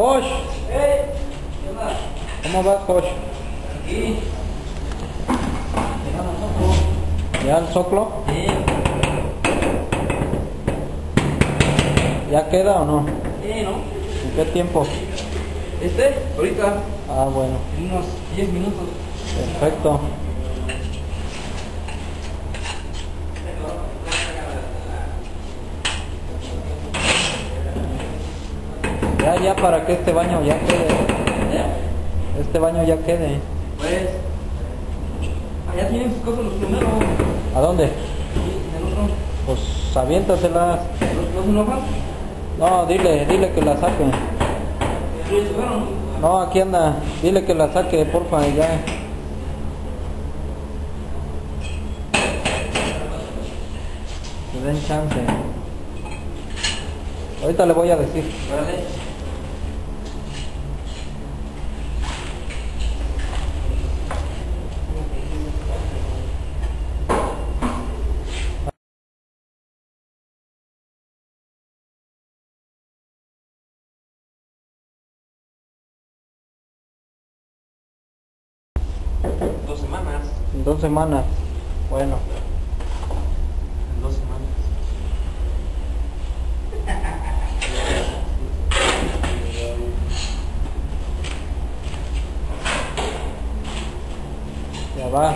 Josh, ¡Eh! ¿Qué onda? ¿cómo vas, Josh? Aquí. ¿Ya el soplo? Sí. ¿Ya queda o no? Sí, ¿no? ¿En qué tiempo? Este, ahorita, Ah, bueno, en unos 10 minutos. perfecto. Ya, ya, para que este baño ya quede. ¿Eh? Este baño ya quede. Pues. Allá tienen sus cosas los primeros. ¿A dónde? Y el otro. Pues aviéntaselas. ¿Los, los enojan? No, dile, dile que la saque. ¿Sí, se fueron? No, aquí anda. Dile que la saque, porfa, ya. Que den chance. Ahorita le voy a decir. En dos semanas. Bueno. En dos semanas. Ya va.